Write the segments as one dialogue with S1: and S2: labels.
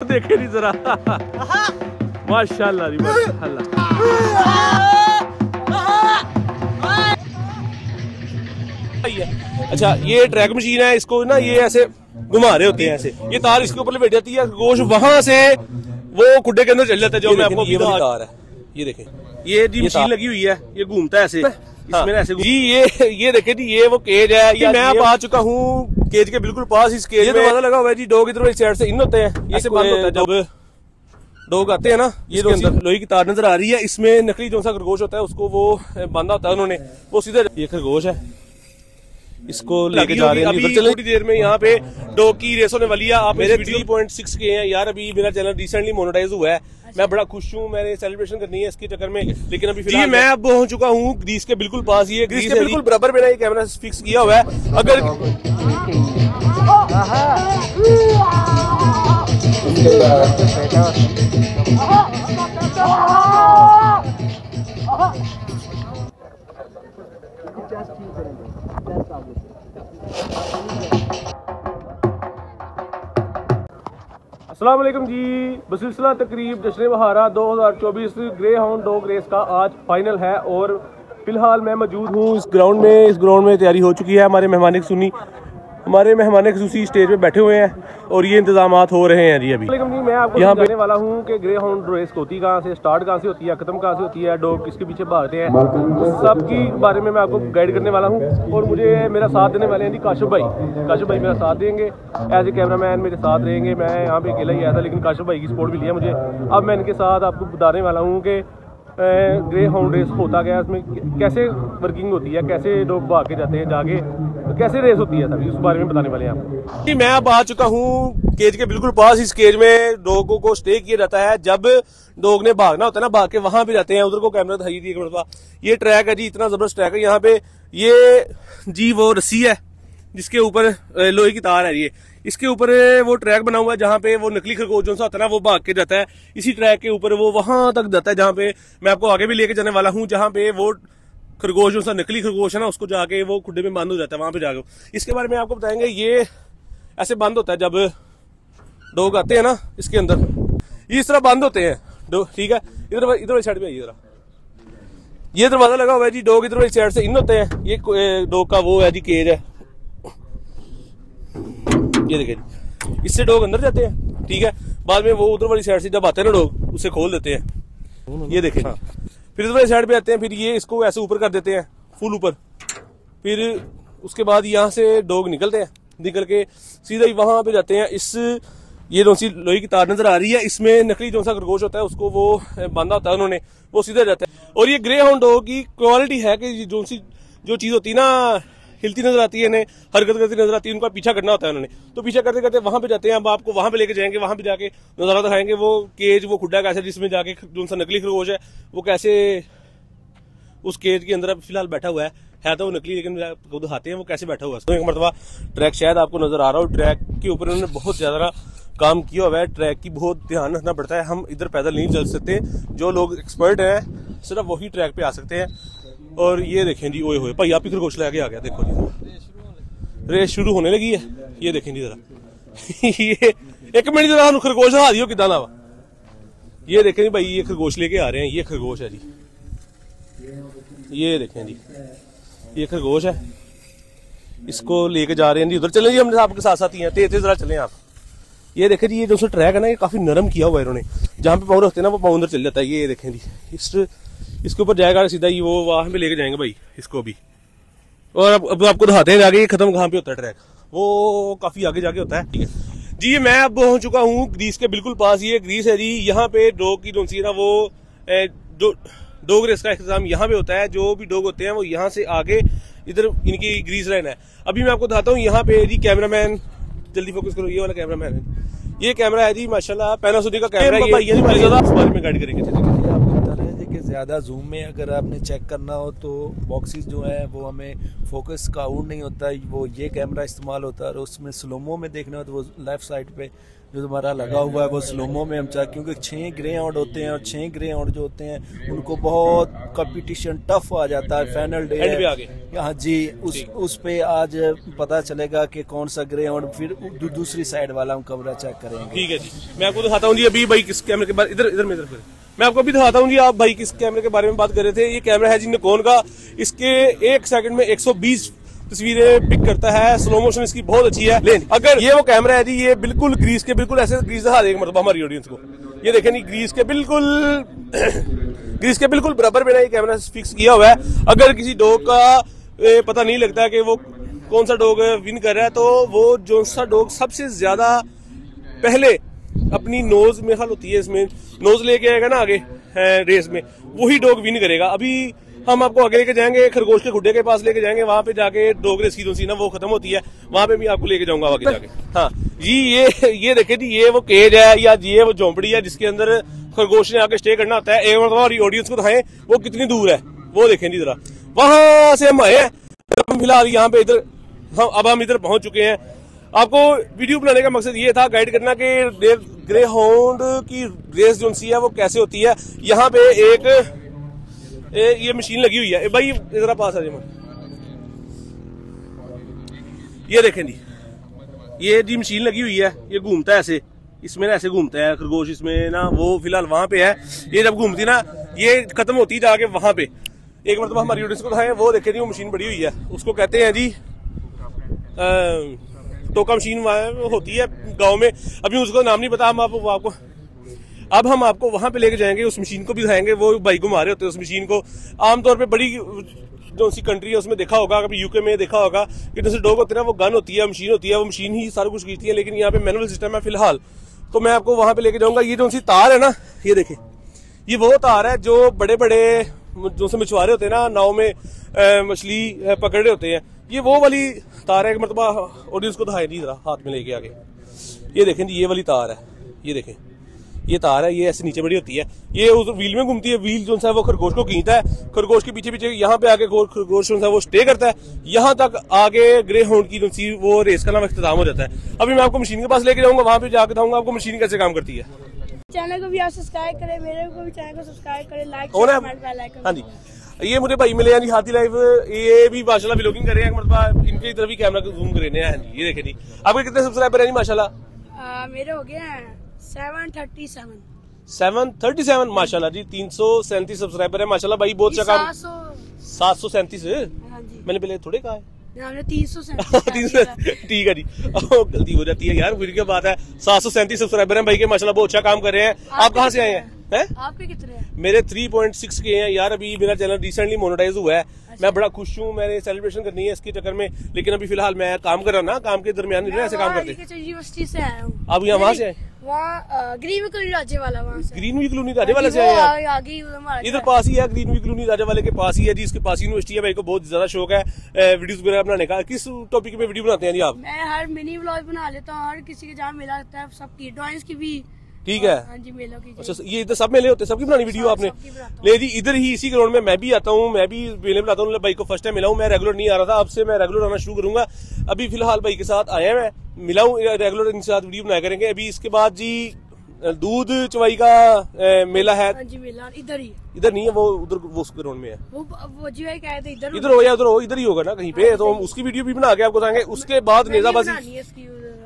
S1: देखे नहीं जरा। माशाल्लाह जी माशाल्लाह। अच्छा ये ट्रैक मशीन है इसको ना ये ऐसे घुमा रहे होते हैं ऐसे। ये तार इसके ऊपर लपेट जाती है गोश वहाँ से वो कुड्डे के अंदर चल जाता है जो मैं आपको ये तार है। ये देखें। ये जी मशीन लगी हुई है ये घूमता है ऐसे। इसमें ऐसे जी ये ये देखे जी ये वो केज है ये मैं आप आ चुका हूँ केज के बिल्कुल पास इस केज में। दरवाज़ा लगा हुआ है जी डॉग इधर वाली साइड से इन होते हैं। ये से बंद होता है जब डॉग। आते हैं ना ये अंदर। लोहे की तार नज़र आ रही है इसमें नकली जो सा खरगोश होता है उसको वो बांधा होता है उन्होंने। वो सीधे ये खरगोश है। इसको लेके जा रहे हैं थोड़ी देर में यहाँ पे डॉग की रेस होने वाली है आप मेरे थ्री पॉइंट सिक्स के हैं यार अभी मेरा चैनल रिसेंटली मोनेटाइज हुआ है मैं बड़ा खुश हूँ मैंने सेलिब्रेशन करनी है इसके चक्कर में लेकिन अभी फ़िलहाल मैं अब पहुँच चुका हूँ ग्रीस के बिल्कुल पास ये ग्रीस के बिल्कुल बराबर मेरा ये कैमरा फिक्स किया हुआ है अगर वालेकुम जी। बसिलसिला तकरीब जश्न बहारा 2024 ग्रे हाउंड डॉग रेस का आज फाइनल है और फ़िलहाल मैं मौजूद हूँ इस ग्राउंड में। इस ग्राउंड में तैयारी हो चुकी है हमारे मेहमान सुनी हमारे मेहमान खसूसी स्टेज पे बैठे हुए हैं और ये इंतज़ाम हो रहे हैं जी अभी। मैं आपको यहाँ बताने वाला हूँ कि ग्रे हाउंड रेस होती कहाँ से स्टार्ट कहाँ से होती है खत्म कहाँ से होती है डॉग किसके पीछे भागते हैं सब की बारे में मैं आपको गाइड करने वाला हूँ। और मुझे मेरा साथ देने वाले हैं जी काशिफ भाई। काशिफ भाई मेरा साथ देंगे। एज ए कैमरा मैन मेरे साथ रहेंगे। मैं यहाँ पे अकेला ही आया था लेकिन काशिफ भाई की सपोर्ट भी लिया मुझे। अब मैं इनके साथ आपको बताने वाला हूँ कि ग्रे हाउंड रेस होता गया इसमें कैसे वर्किंग होती है कैसे लोग भाग के जाते हैं जाके कैसे रेस होती है सभी उस बारे में बताने वाले हैं आप। जी, मैं अब आ चुका हूँ केज के बिल्कुल पास। इस केज में डॉगों को स्टे किया जाता है। जब डॉग ने भागना होता है ना, भाग के वहाँ पे जाते हैं। उधर को कैमरा दिखाई दी एक ये ट्रैक है जी, इतना ज़बरदस्त ट्रैक है। यहाँ पे ये जी वो रस्सी है, जिसके ऊपर लोहे की तार है ये। इसके ऊपर वो ट्रैक बना हुआ है, जहाँ पे वो नकली खरगोश जो होता है ना, वो भाग के जाता है। इसी ट्रैक के ऊपर वो वहाँ तक जाता है, जहाँ पे मैं आपको आगे भी लेके जाने वाला हूँ, जहाँ पे वो खरगोश जो सा नकली खरगोश है ना, उसको जाके वो खुड्डे में बंद हो जाता है, वहाँ पे जाके। इसके बारे में आपको बताएँगे, ये ऐसे बंद होता है जब डॉग आते हैं ना, इसके अंदर। ये इस तरह बंद होते हैं। ठीक है? इधर इधर वाली साइड में आइए जरा। ये दरवाज़ा लगा हुआ है जी, डॉग इधर वाली साइड से इन होते हैं। ये डोग का वो है जी, केज है। ये देखिए जी। इससे डोग अंदर जाते हैं, ठीक है? बाद में वो उधर वाली साइड से जब आते हैं ना डॉग, उसे खोल देते हैं। ये देखे हाँ। फिर इस वाली साइड पे आते हैं, फिर ये इसको ऐसे ऊपर कर देते हैं फुल ऊपर। फिर उसके बाद यहाँ से डॉग निकलते हैं, निकल के सीधा ही वहाँ पे जाते हैं। इस, ये जो सी लोही की तार नज़र आ रही है, इसमें नकली जो सा खरगोश होता है, उसको वो बांधा होता है उन्होंने, वो सीधा जाता है। और ये ग्रे हाउंड डॉग की क्वालिटी है कि जो सी, जो चीज़ होती है ना हिलती नज़र आती है इन्हें हरकत करती नज़र आती है, उनका पीछा करना होता है उन्होंने। तो पीछा करते करते वहाँ पे जाते हैं, अब आपको वहाँ पे लेके जाएँगे, वहाँ पे जाके नज़ारा दिखाएँगे, वो केज वो खुड्डा कैसे जिसमें जाके जो सा नकली खरगोश है, वो कैसे उस केज के अंदर फ़िलहाल बैठा हुआ है। है तो वो नकली, लेकिन दिखाते हैं, वो कैसे बैठा हुआ है। तो एक मरतबा ट्रैक शायद आपको नज़र आ रहा हो ट्रैक के ऊपर उन्होंने बहुत ज़्यादा काम किया हुआ है। ट्रैक की बहुत ध्यान रखना पड़ता है, हम इधर पैदल नहीं चल सकते, जो लोग एक्सपर्ट हैं, सिर्फ़ वही ट्रैक पे आ सकते हैं। और ये देखें जी, ओए होए। भाई, आप ही खरगोश लेके आ गया, देखो जी। रेस शुरू होने लगी है। ये देखें जी जरा। ये एक मिनट जरा खरगोश दिखा दियो, किदा ना ये देखें जी भाई, ये खरगोश लेके आ रहे हैं, ये खरगोश है जी। ये देखें जी। ये खरगोश है। इसको लेके जा रहे हैं जी। उधर चले जी हम आपके साथ साथ ही हैं। तेज तेज जरा चले आप। ये देखें जी, ये जो ट्रैक है ना, ये काफ़ी नरम किया हुआ है इन्होंने। जहाँ पे पाँव रखते हैं ना, वो पाँव अंदर चल जाता है। ये देखें जी। इस इसके ऊपर जाएगा सीधा ही वो वहाँ पे लेके जाएँगे भाई इसको भी। और अब, अब आपको दिखाते हैं आगे खत्म कहाँ पे होता है ट्रैक वो काफ़ी आगे जाके होता है ठीक है? जी मैं अब पहुँच चुका हूँ ग्रीस के बिल्कुल पास ये ग्रीस है जी यहाँ पे डॉग की जो सी ना वो डोग रेस का इंतज़ाम यहाँ पे होता है। जो भी डोग होते हैं वो यहाँ से आगे इधर इनकी ग्रीस लाइन है। अभी मैं आपको दिखाता हूँ यहाँ पे जी कैमरा मैन जल्दी फोकस करो ये वाला कैमरा मैन है। ये कैमरा है जी माशाल्लाह पैनासोनिक का कैमरा है ये, ये, ये, ये, ये, ये, ये, ये, ये, ये, ये, ये, ये,
S2: ज़्यादा जूम में अगर आपने चेक करना हो तो बॉक्सेस जो है वो हमें फोकस काउंट नहीं होता वो ये कैमरा इस्तेमाल होता है और उसमें स्लोमो में देखना हो तो वो लेफ़्ट साइड पे जो हमारा लगा हुआ है वो स्लोमो में हम चाह क्योंकि छः ग्रे आउट होते हैं और छः ग्रे आउट जो होते हैं उनको बहुत कंपटीशन टफ आ जाता है फाइनल डे। हाँ। जी उस उस पे आज पता चलेगा कि कौन सा ग्रे आउट फिर दू, दूसरी साइड वाला हम कमरा चेक करेंगे।
S1: ठीक है जी। मैं आपको दिखाता हूँ जी अभी भाई किस कैमरे के बारे इधर इधर में इधर फिर मैं आपको अभी दिखाता हूँ जी आप भाई किस कैमरे के बारे में बात कर रहे थे। ये कैमरा है जी निकोन का। इसके एक सेकंड में 120 तस्वीरें पिक करता है। स्लो मोशन इसकी बहुत अच्छी है। लेकिन अगर ये वो कैमरा है जी, ये बिल्कुल ग्रीस के, बिल्कुल ऐसे ग्रीस दिखा देगा मतलब हमारी ऑडियंस को। ये देखें नहीं ग्रीस के बिल्कुल ग्रीस के बिल्कुल बराबर में ना ये कैमरा फिक्स किया हुआ है। अगर किसी डॉग का पता नहीं लगता कि वो कौन सा डॉग विन कर रहा है तो वो जो सा डॉग सबसे ज़्यादा पहले अपनी नोज़ में हल होती है इसमें, नोज़ लेके आएगा ना आगे रेस में, वही डॉग विन करेगा। अभी हम आपको आगे लेके जाएँगे, खरगोश के खुड्डे के पास लेके जाएँगे, वहाँ पे जाके डॉग रेस की सी ना वो खत्म होती है, वहाँ पे भी आपको लेके जाऊँगा आगे जाके। हाँ जी, ये ये देखे जी, ये वो केज है, या ये वो झोंपड़ी है, जिसके अंदर खरगोश ने आके स्टे करना होता है एक हमारी ऑडियंस को दिखाएँ, वो कितनी दूर है, वो देखें जी जरा। वहाँ से हम आए हैं फ़िलहाल यहाँ पे इधर, हम, अब हम इधर पहुँच चुके हैं आपको वीडियो बनाने का मकसद ये था गाइड करना कि ग्रे हाउंड की रेस जो सी है वो कैसे होती है। यहाँ पे एक ए, ये मशीन लगी हुई है। भाई इधर पास आ जाए ये देखें जी। ये जी मशीन लगी हुई है ये घूमता है ऐसे। इसमें ना ऐसे घूमता है खरगोश इसमें ना वो फ़िलहाल वहाँ पे है। ये जब घूमती ना ये खत्म होती जाके वहाँ पे। एक मतलब हमारी ऑडियंस को वो देखे जी वो मशीन बड़ी हुई है। उसको कहते हैं जी अ, टोका मशीन वहाँ होती है गाँव में। अभी उसका नाम नहीं पता हम आप, आपको अब हम आपको वहाँ पे लेके जाएँगे उस मशीन को भी दिखाएँगे वो भाई घुमा रहे होते हैं उस मशीन को। आमतौर पे बड़ी जो सी कंट्री है उसमें देखा होगा कभी यूके में देखा होगा कि जैसे डॉग होते हैं वो गन होती है मशीन होती है वो मशीन ही सारा कुछ खींचती है लेकिन यहाँ पे मैनुअल सिस्टम है फ़िलहाल। तो मैं आपको वहाँ पे लेके जाऊँगा। ये जो सी तार है ना ये देखे। ये वो तार है जो बड़े बड़े जो से मछुआरे होते हैं ना नाव में मछली पकड़ रहे होते हैं। ये वो वाली तार है मतलब ऑडियंस को दिखाई नहीं जरा हाथ में लेके आगे ये देखें जी ये वाली तार है। ये देखें। ये तार है ये ऐसे नीचे बड़ी होती है। ये उस व्हील में घूमती है व्हील जो है वो खरगोश को खींचता है। खरगोश के पीछे पीछे यहाँ पे आके खरगोश जो है वो स्टे करता है। यहाँ तक आगे ग्रे हाउंड की जो सी वो रेस का नाम अख्ताम हो जाता है। अभी मैं आपको मशीन के पास लेके जाऊँगा वहाँ पे जाकर बताऊँगा आपको मशीन कैसे काम करती है।
S3: चैनल को भी आप सब्सक्राइब करें मेरे को भी चैनल को सब्सक्राइब करें लाइक
S1: हाँ जी। ये मुझे भाई मिले हैं हाथी लाइव ये भी माशाल्लाह व्लॉगिंग कर रहे हैं मतलब इनके तरफ़ भी कैमरा जूम कर रहे हैं हाँ ये देखे जी। आपके कितने सब्सक्राइबर हैं माशाल्लाह?
S3: मेरे हो गए हैं seven thirty seven
S1: seven thirty seven माशाल्लाह जी तीन सौ सैंतीस सब्सक्राइबर है माशाल्लाह भाई बहुत अच्छा काम
S3: सात सौ।
S1: सैंतीस?
S3: हाँ जी।
S1: मैंने पहले थोड़े कहा है।
S3: तीन सौ
S1: ठीक है जी। गलती हो जाती है यार फिर क्या बात है? सात सौ सैंतीस सब्सक्राइबर हैं भाई के माशाल्लाह बहुत अच्छा काम कर रहे हैं। आप कहाँ से आए हैं। हैं?
S3: आपके कितने हैं?
S1: मेरे 3.6 के हैं। यार अभी मेरा चैनल रिसेंटली मोनेटाइज हुआ है। मैं बड़ा खुश हूँ मैंने सेलिब्रेशन करनी है इसके चक्कर में। लेकिन अभी फ़िलहाल मैं काम कर रहा हूँ ना काम के दरमियान ऐसे काम करते।
S3: यूनिवर्सिटी से आया हूँ।
S1: आप यहाँ वहाँ से आए
S3: वहाँ ग्रीन में कोई राज्य वाला वहाँ
S1: ग्रीन वी कॉलोनी राजे वाले से इधर पास ही है ग्रीन वी कॉलोनी राजा वाले के पास ही है जी इसके पास यूनिवर्सिटी है। भाई को बहुत ज़्यादा शौक है वीडियोस वगैरह बनाने का। किस टॉपिक पे वीडियो बनाते हैं जी आप?
S3: मैं हर मिनी व्लॉग बना लेता हूँ हर किसी के जहाँ मिला लगता है सबकी ड्राइंग्स की भी।
S1: ठीक है?
S3: हाँ जी मेलों की
S1: अच्छा ये इधर सब मेले होते हैं सबकी बनानी वीडियो आपने?
S3: हूँ।
S1: ले जी इधर ही इसी ग्राउंड में मैं भी आता हूँ मैं भी मेले में आता हूँ भाई को फ़र्स्ट टाइम मिला हूँ मैं रेगुलर नहीं आ रहा था अब से मैं रेगुलर आना शुरू करूँगा। अभी फ़िलहाल भाई के साथ आया मैं मिला हूँ रेगुलर इनके साथ वीडियो बनाया करेंगे। अभी इसके बाद जी दूध चवाई का अ, मेला है।
S3: हाँ जी मेला इधर ही।
S1: इधर नहीं है वो उधर वो उस ग्राउंड में है।
S3: वो वो जो है कहे थे इधर
S1: इधर हो या उधर हो इधर ही होगा ना कहीं पे तो हम उसकी वीडियो भी बना के आपको बताएँगे उसके बाद नेजाबाजी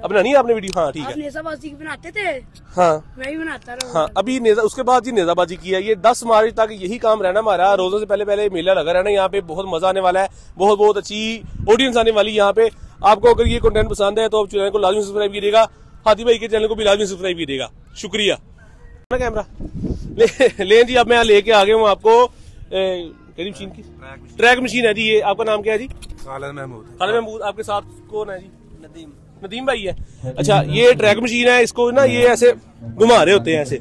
S3: बनानी है इसकी उधर।
S1: अब बनानी है आपने वीडियो? हाँ ठीक है।
S3: नेजाबाजी बनाते थे?
S1: हाँ।
S3: मैं बनाता रहा।
S1: हाँ अभी नेजा उसके बाद जी नेजाबाजी की है। ये 10 मार्च तक यही काम रहना हमारा रोजों से पहले पहले मेला लगा रहना यहाँ पे बहुत मज़ा आने वाला है। बहुत बहुत अच्छी ऑडियंस आने वाली है यहाँ पे। आपको अगर ये कंटेंट पसंद है तो आप चैनल को लाजमी सब्सक्राइब कीजिएगा। हाथी भाई के चैनल को भी लाजमी सब्सक्राइब कीजिएगा। शुक्रिया। कैमरा ले, ले जी अब मैं यहाँ लेके आ गया हूँ आपको। ए, करी मशीन की? ट्रैक मशीन है जी ये। आपका नाम क्या है जी?
S4: खालिद महमूद।
S1: खालिद महमूद आपके साथ कौन है जी? नदीम। नदीम भाई है। अच्छा ये ट्रैक मशीन है, इसको ना ये ऐसे घुमा रहे होते हैं ऐसे।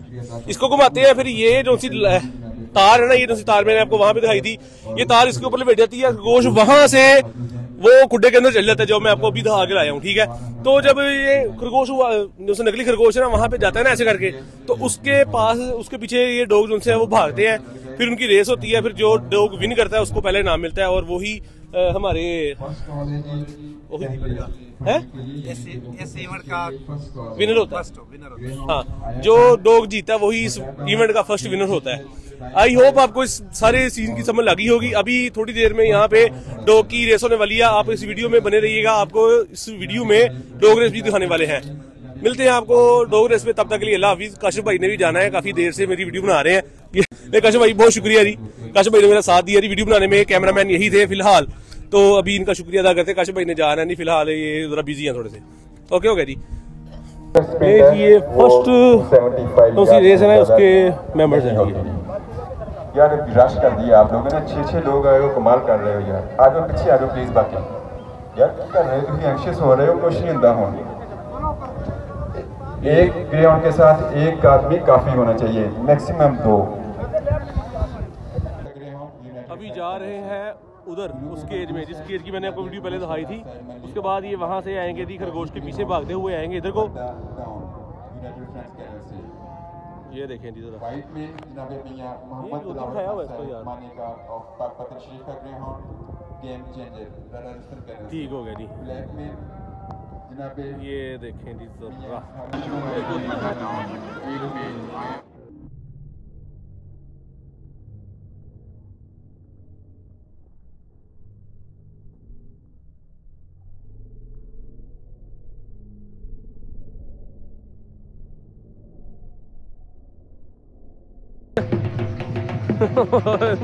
S1: इसको घुमाते हैं, फिर ये जो सी तार है ना, ये जो सी तार मैंने आपको वहाँ पे दिखाई थी, ये तार इसके ऊपर लपेट जाती है, गोश वहाँ से वो खुड्डे के अंदर चल जाता है, जो मैं आपको अभी दिखा के लाया हूँ, ठीक है? तो जब ये खरगोश हुआ, जो नकली खरगोश है ना, वहाँ पे जाता है ना ऐसे करके तो उसके पास, उसके पीछे ये डॉग जो है, वो भागते हैं, फिर उनकी रेस होती है, फिर जो डॉग विन करता है, उसको पहले इनाम मिलता है, और वही हमारे है? विनर होता है।
S4: है
S1: जो डॉग जीता है वही इस इवेंट का फ़र्स्ट विनर होता है। आई होप आपको इस सारे सीन की समझ लगी होगी। अभी थोड़ी देर में यहाँ पे डॉग की रेस होने वाली है। आप इस वीडियो में बने रहिएगा। आपको इस वीडियो में डॉग रेस भी दिखाने वाले हैं। मिलते हैं आपको डोगरे में। तब तक के लिए अल्लाह हाफिज। काशिफ भाई ने भी जाना है, काफ़ी देर से मेरी वीडियो बना रहे हैं। ये काशिफ भाई, बहुत शुक्रिया जी। काशिफ भाई ने मेरा साथ दिया वीडियो बनाने में। कैमरामैन यही थे फ़िलहाल। तो अभी इनका शुक्रिया अदा करते हैं। काशिफ भाई ने जाना नहीं, फ़िलहाल ये जरा बिज़ी है थोड़े से। ओके ओके जी। ये फ़र्स्ट तो उसी रेस है उसके मेंबर्स हैं।
S5: यार विराश कर दिया आप लोगों ने। छह छह लोग आए हो, कमाल कर रहे हो यार। आज जाओ, पीछे आ जाओ प्लीज़ बाकी। यार, क्या कर रहे हो? तुम एंशियस हो रहे हो, कुछ नहीं होंगे एक ग्राउंड के साथ एक आदमी काफ़ी होना चाहिए, मैक्सिमम दो।
S1: अभी जा रहे हैं उधर, उस केज में, जिस केज की मैंने आपको वीडियो पहले दिखाई थी। उसके बाद ये वहाँ से आएँगे, जी खरगोश के पीछे भागते हुए आएँगे इधर को। ये देखें जी जरा।
S5: वाइट में जनाब मियाँ मोहम्मद
S1: दिखाया हुआ इसको यार।
S5: माने का ऑफ़ पाकपतन शरीफ का ग्राउंड गेम चेंजर कर
S1: ठीक हो गया जी।
S5: ब्लैक में
S1: ये देखें जी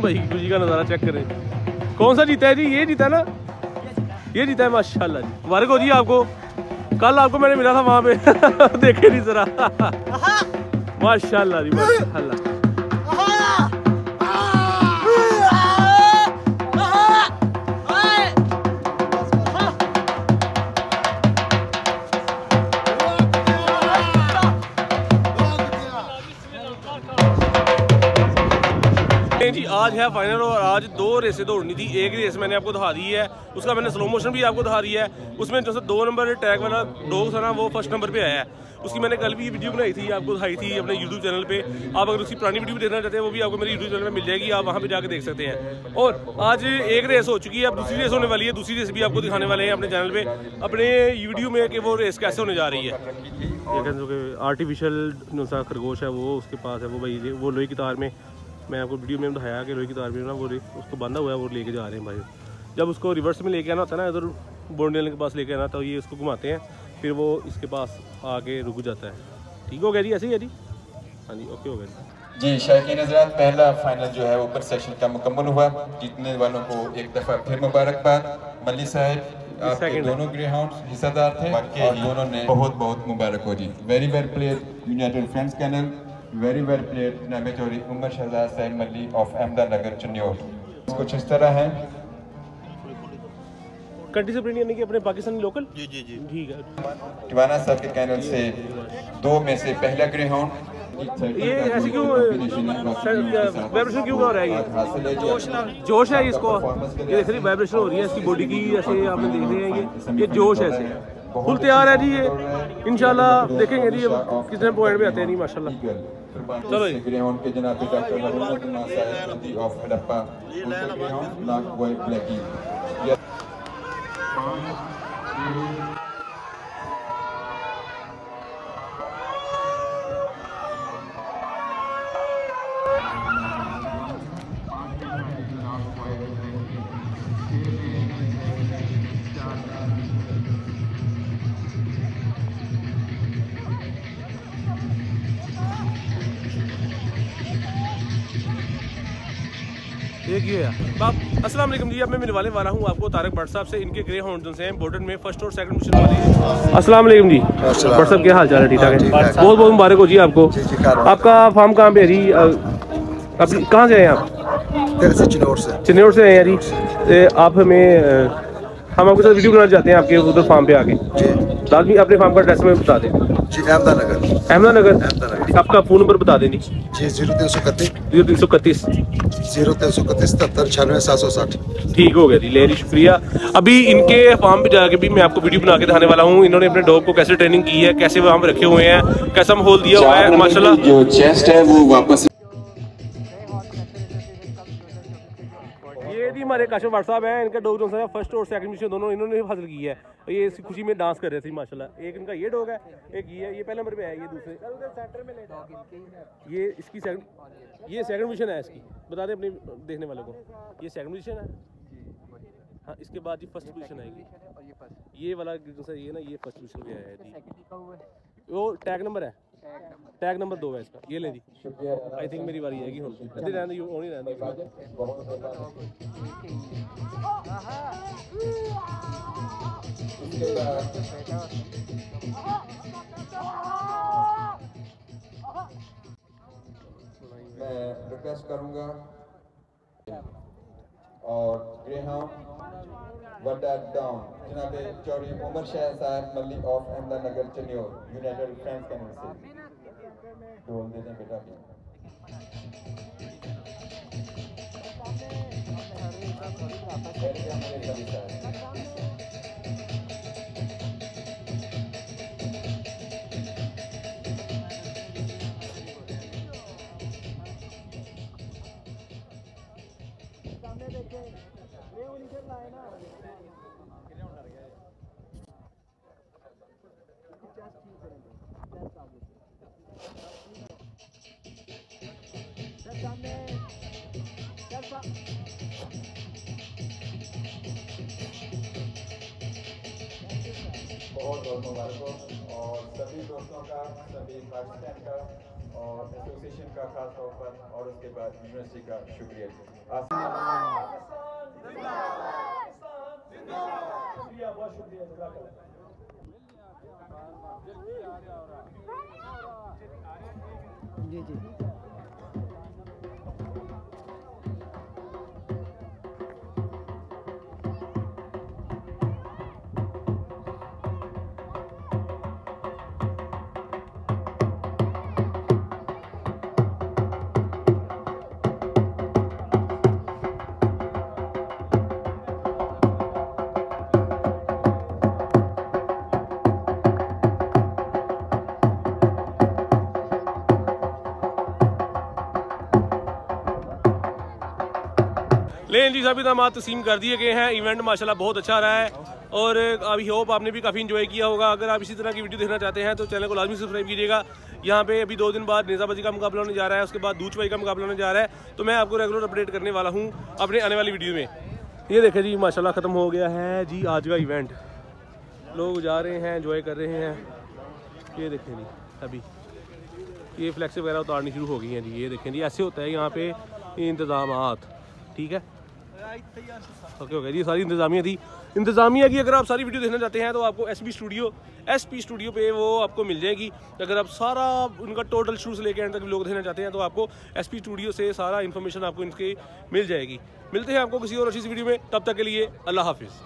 S1: भाई खुशी का नज़ारा चेक करें। कौन सा जीता है जी? ये जीता है ना? ये जीता है, माशाल्लाह जी। मुबारक हो जी आपको। कल आपको मैंने मिला था वहाँ पे। देखे नहीं जरा। माशाल्लाह जी माशाल्लाह। जी, आज है फाइनल और आज दो रेसें दौड़नी थी। एक रेस मैंने आपको दिखा दी है, उसका मैंने स्लो मोशन भी आपको दिखा दिया है। उसमें जो से दो नंबर टैग वाला डॉग था ना, वो फ़र्स्ट नंबर पे आया है। उसकी मैंने कल भी वीडियो बनाई थी, आपको दिखाई थी अपने यूट्यूब चैनल पे। आप अगर उसकी पुरानी वीडियो देखना चाहते हैं, वो भी आपको मेरे यूट्यूब चैनल में मिल जाएगी, आप वहाँ पर जाकर देख सकते हैं। और आज एक रेस हो चुकी है, अब दूसरी रेस होने वाली है, दूसरी रेस भी आपको दिखाने वाले हैं अपने चैनल पे। अपने वीडियो में कि वो रेस कैसे होने जा रही है। आर्टिफिशियल खरगोश है, वो उसके पास है, वो भाई, वो लोही की तार में मैं आपको वीडियो में दिखाया कि लोहे की तार में ना वो उसको बांधा हुआ है वो लेके जा रहे हैं भाई। जब उसको रिवर्स में लेके आना होता है ना इधर बोर्डेल के पास लेके आना तो ये उसको घुमाते हैं फिर वो इसके पास आके रुक जाता है। ठीक हो गया जी? ऐसे ही है जी? हाँ जी ओके हो गया जी।
S5: जी शायकीन हजरात पहला फाइनल जो है ऊपर सेक्शन का मुकम्मल हुआ। जीतने वालों को एक दफ़ा फिर मुबारकबाद। मल्ली साहब आपके दोनों ग्रे हाउंड हिस्सेदार थे और दोनों ने बहुत बहुत मुबारक हो जी। Very well played United Friends kennel very well played जनाब चौधरी उमर शहजाद साहब मल्ली ऑफ़ अहमदा नगर चन्योर कुछ इस तरह है।
S1: कंट्री से प्रिंट यानी कि अपने पाकिस्तानी लोकल जी जी जी। ठीक है।
S5: टिवाना साहब के कैनल से दो में से पहला ग्रे हाउंड
S1: ये ऐसे क्यों वाइब्रेशन क्यों हो रहा है ये?
S5: जोश
S1: जोश है इसको। ये देख रही वाइब्रेशन हो रही है इसकी बॉडी की ऐसे आपने देख रहे हैं ये ये जोश है ऐसे। फुल तैयार है जी ये। इनशाला देखेंगे जी कितने पॉइंट पे आते हैं जी, माशाल्लाह।
S5: चलो ग्राउंड
S1: ये है। बाप अस्सलाम वालेकुम जी अब मैं मिलने वाले वाला हूँ आपको तारक भट्ट साहब से। इनके ग्रे हाउंड से हैं बोर्डन में फ़र्स्ट और सेकंड मिशन वाले अस्सलाम वालेकुम जी। भट्ट साहब क्या हाल चाल है? ठीक ठाक है बहुत बहुत मुबारक हो जी आपको। आपका फार्म कहाँ पे है जी? अ, आप कहाँ से आए आप?
S4: से चिनौर से।
S1: आए हैं जी। आप हमें हम आपके साथ वीडियो बनाना चाहते हैं आपके उधर फार्म पे आके। लाजमी अपने फार्म का एड्रेस में बता दें।
S4: जी अहमदानगर।
S1: अहमदानगर? आपका फ़ोन नंबर बता देनी। जी
S4: ज़ीरो तीन सौ इकतीस।
S1: ज़ीरो तीन सौ इकतीस।
S4: ज़ीरो तीन सौ इकतीस सत्तर छियानवे सात सौ साठ।
S1: ठीक हो गया जी ले शुक्रिया। अभी इनके फार्म पे जाके भी मैं आपको वीडियो बना के दिखाने वाला हूँ। इन्होंने अपने डॉग को कैसे ट्रेनिंग की है कैसे वहाँ पे रखे हुए हैं कैसा माहौल दिया हुआ है माशाल्लाह।
S5: जो चेस्ट है वो वापस
S1: जी हमारे काशफ भट्ट साहब हैं इनका डॉग जो है फ़र्स्ट और सेकंड मिशन दोनों इन्होंने हासिल की है। और ये इसी खुशी में डांस कर रहे थे माशाल्लाह। एक इनका ये डॉग है एक ये है ये पहले नंबर पे है ये दूसरे। ये इसकी सेकंड ये सेकंड मिशन है इसकी। बता दें अपने देखने वालों को। ये सेकंड मिशन है? हाँ इसके बाद जी फ़र्स्ट पोजीशन आएगी। ये वाला जो सा ये ना ये फ़र्स्ट पोजीशन पे आया है जी। वो टैग नंबर है। टैग नंबर दो है इसका। ये ले जी आई थिंक मेरी बारी आएगी हम इधर रहने दो, होनी रहने
S5: मैं रिक्वेस्ट करूँगा। और ग्रेहाउंड वड्डा डाउन जनाब चौधरी उमर शाह साहब Malli of Ahmadnagar Chiniot United Friends kennel से। ढोल दे दें बेटा भी हमारे मेरे कवि साहब। बहुत बहुत मुबारक और सभी दोस्तों का, सभी पाकिस्तान का और एसोसिएशन का खास तौर पर और उसके बाद यूनिवर्सिटी का शुक्रिया। आज
S1: जी जी। सभी दामाद तस्लीम कर दिए गए हैं। इवेंट माशाल्लाह बहुत अच्छा रहा है। और आई होप आपने भी काफ़ी इन्जॉय किया होगा। अगर आप इसी तरह की वीडियो देखना चाहते हैं तो चैनल को लाजमी सब्सक्राइब कीजिएगा। यहाँ पे अभी दो दिन बाद नेजाबाजी का मुकाबला होने जा रहा है। उसके बाद दूचबाई का मुकाबला होने जा रहा है। तो मैं आपको रेगुलर अपडेट करने वाला हूँ अपने आने वाली वीडियो में। ये देखें जी, माशाल्लाह ख़त्म हो गया है जी आज का इवेंट लोग जा रहे हैं इन्जॉय कर रहे हैं। ये देखें जी, अभी। ये फ्लैक्स वगैरह उतारनी शुरू हो गई हैं जी। ये देखें जी, ऐसे होता है यहाँ पे इंतज़ाम ठीक है? ओके ओके ये सारी इंतजामिया थी। इंतजामिया की अगर आप सारी वीडियो देखना चाहते हैं तो आपको S studio S P studio पे वो आपको मिल जाएगी। अगर आप सारा उनका टोटल शूज़ लेके एंड तक लोग देखना चाहते हैं तो आपको एस पी स्टूडियो से सारा इन्फॉर्मेशन आपको इनके मिल जाएगी। मिलते हैं आपको किसी और अच्छी वीडियो में। तब तक के लिए अल्लाह हाफिज़।